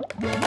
Yeah.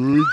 Ai,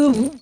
Ooh.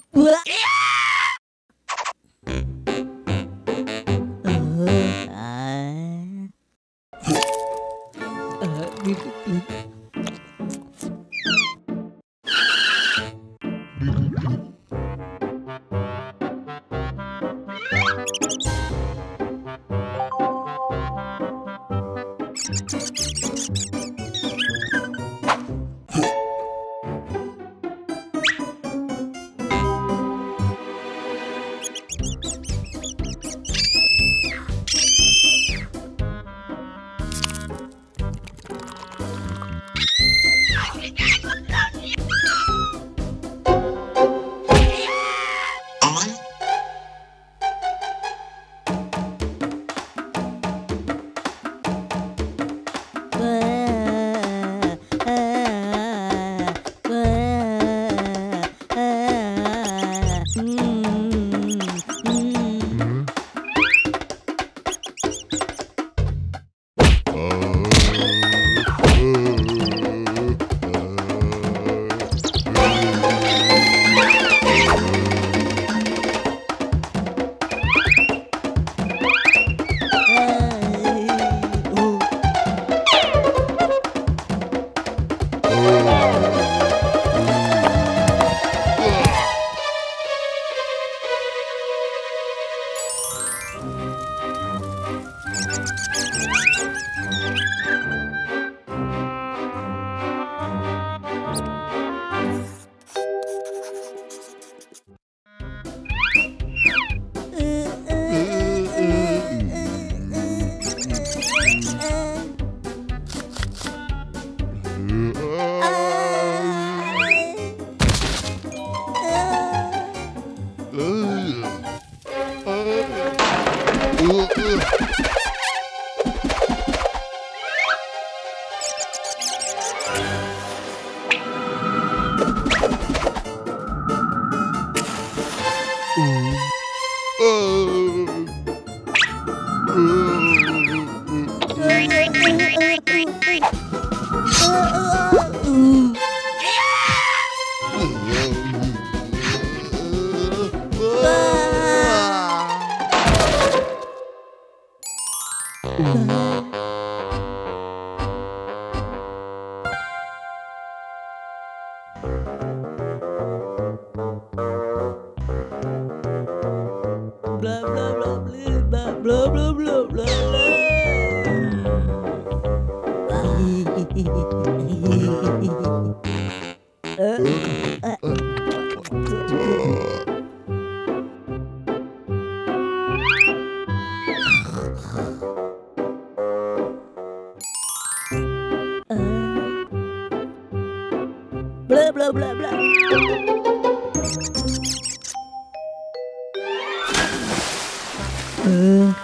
Uh,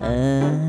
uh.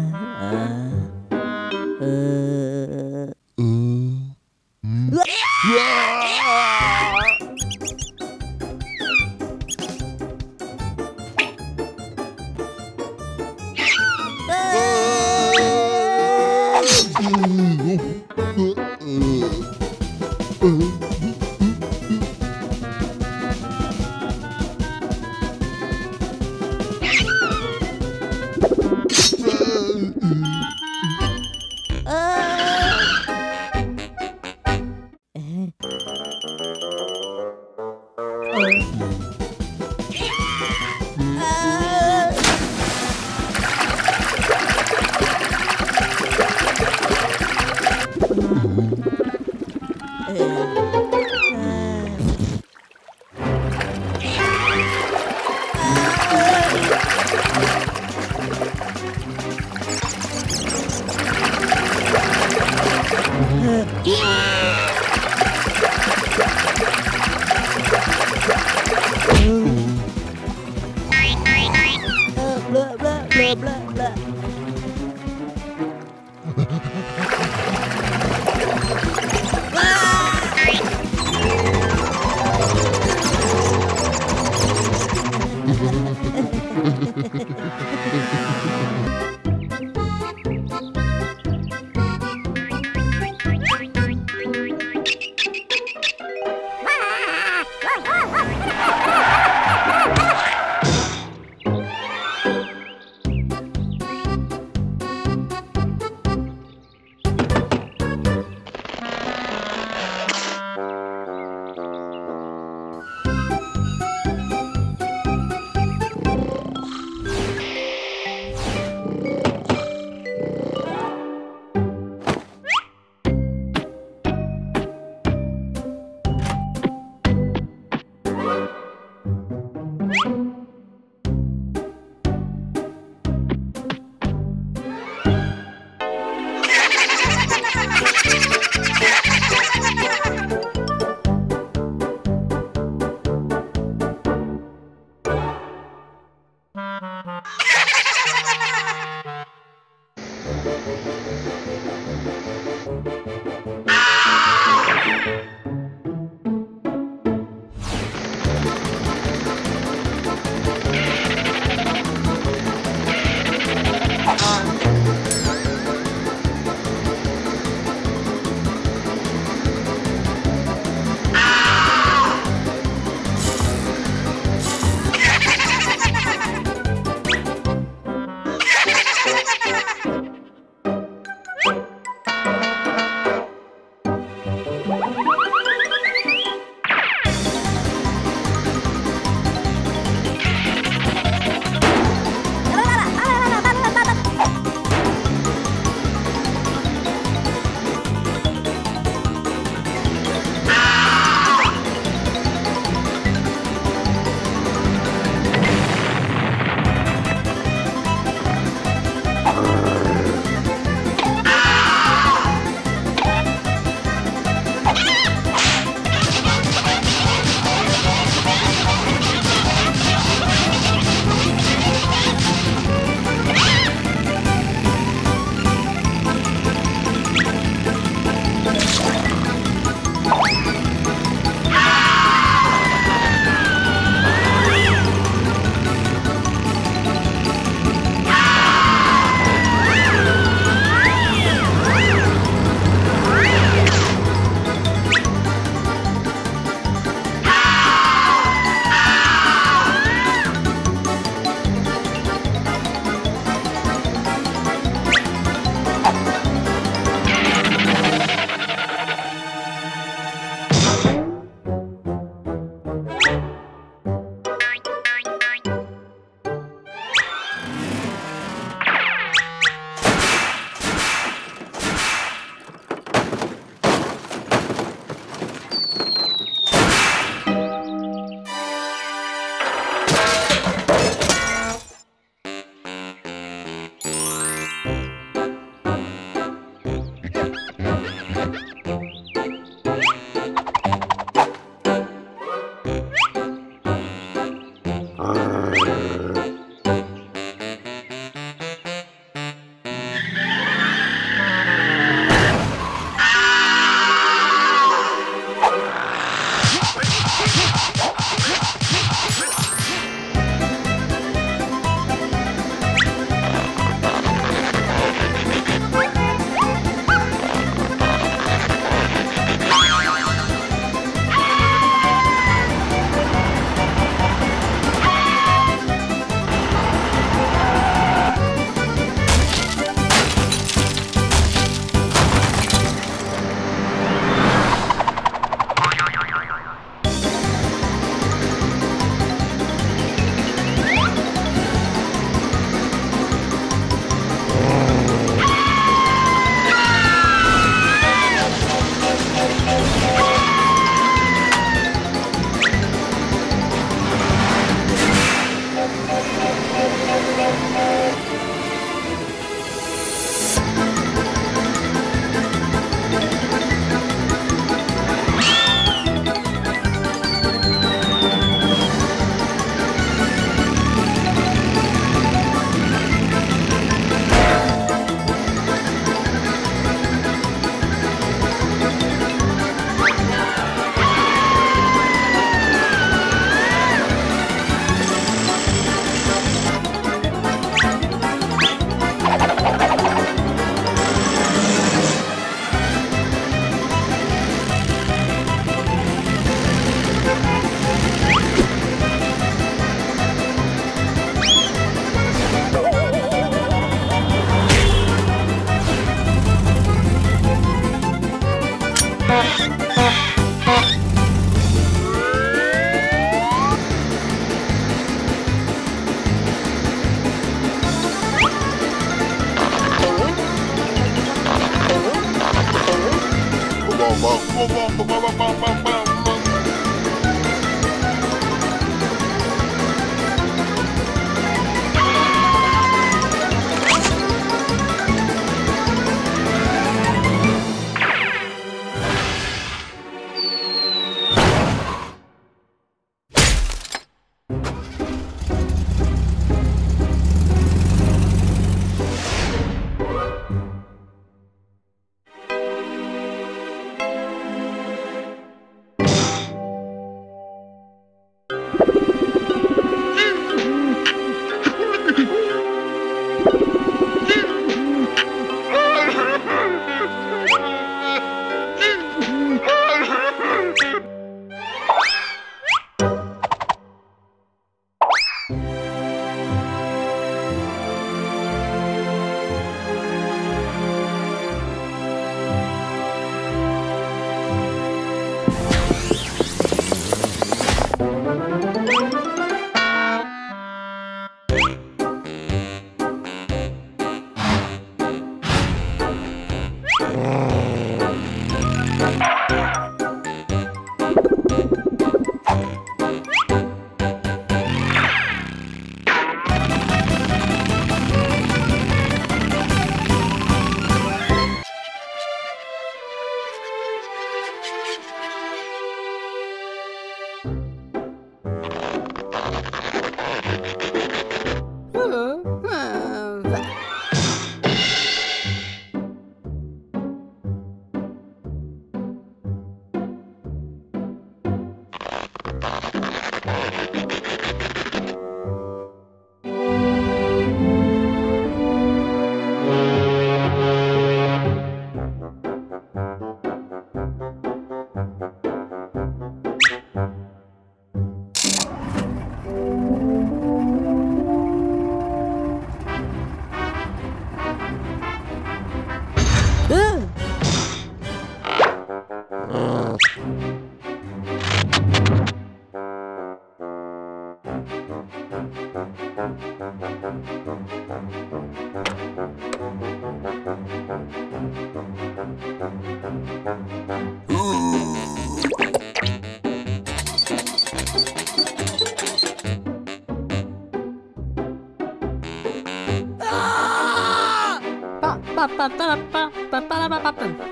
빠빠빠빠빠빠빠빠빠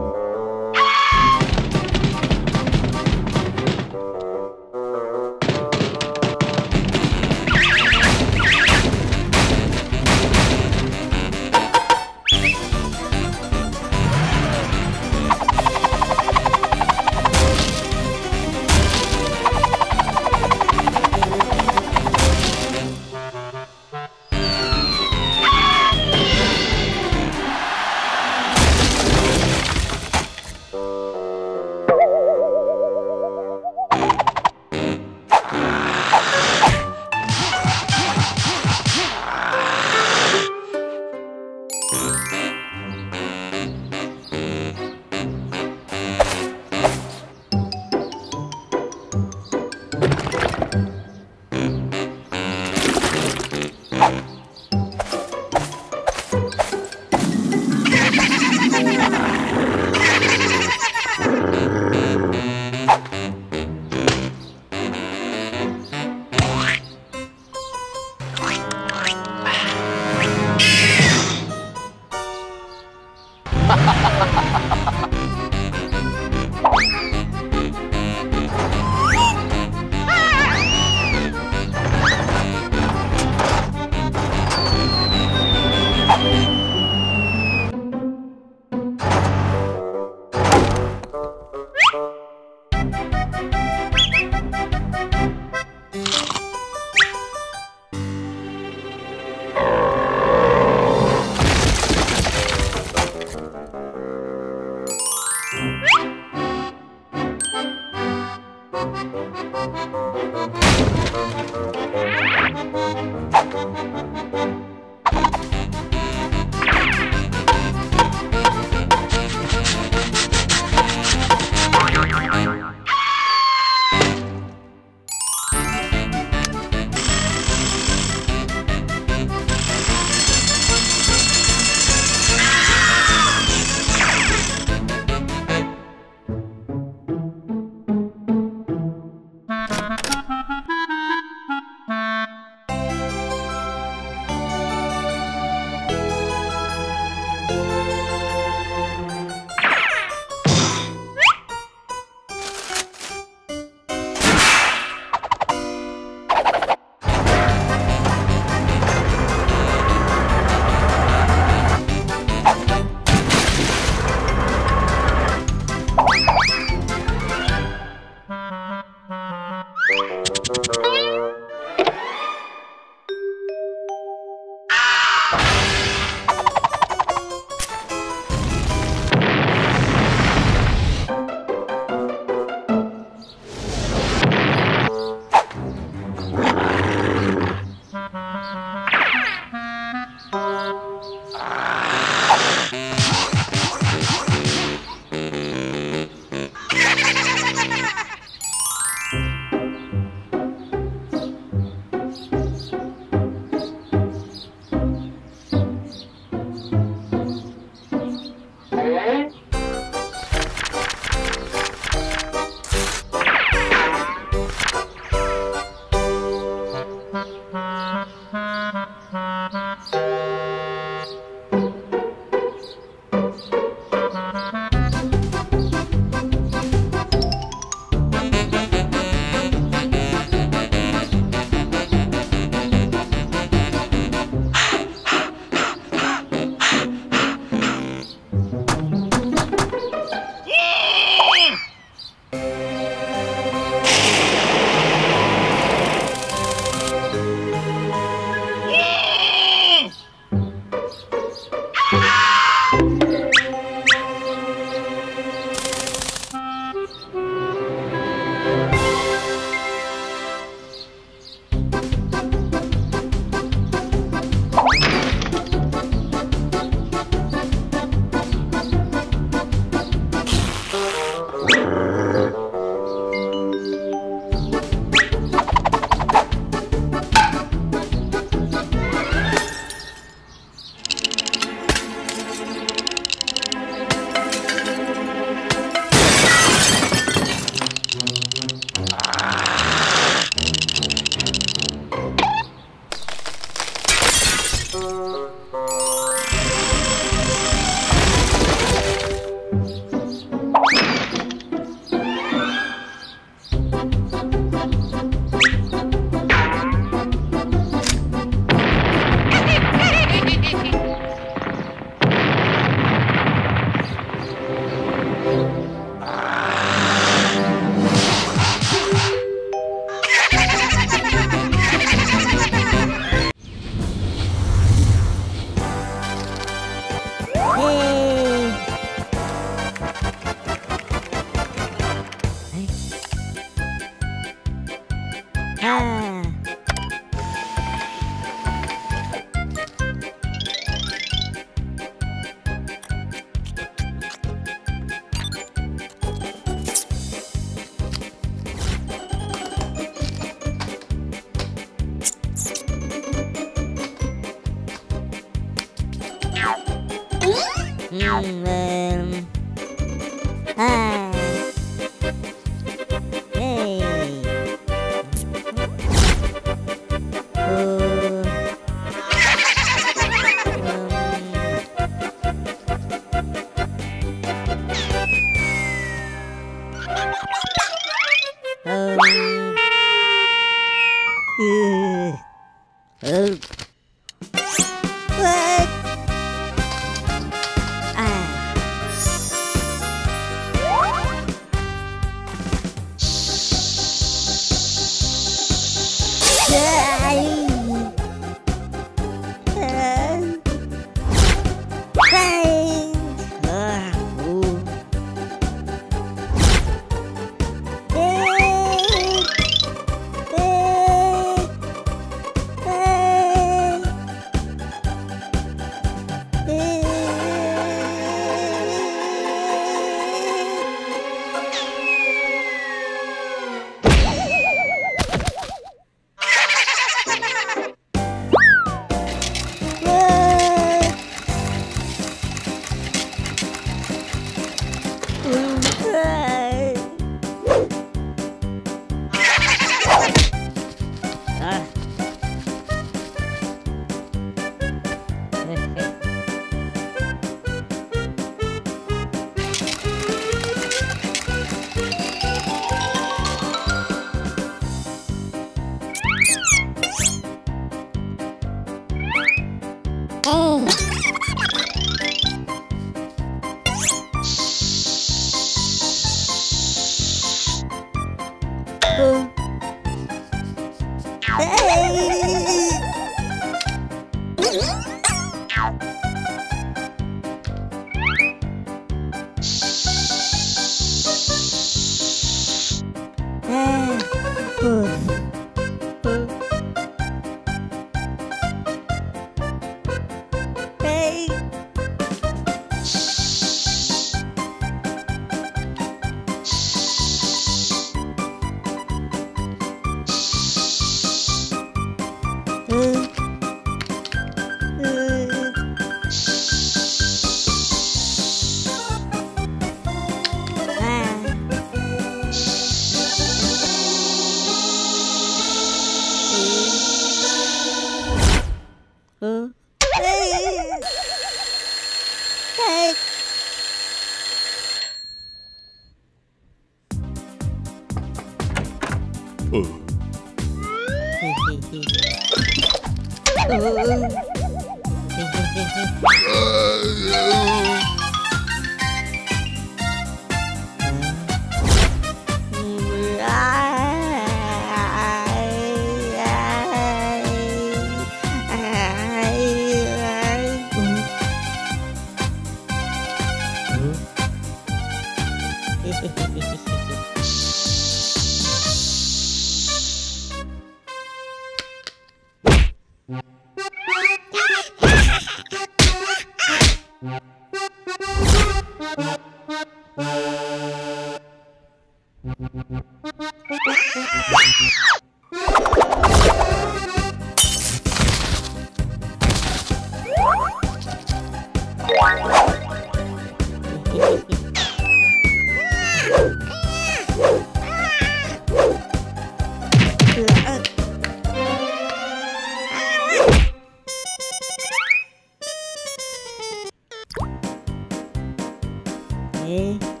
Eh.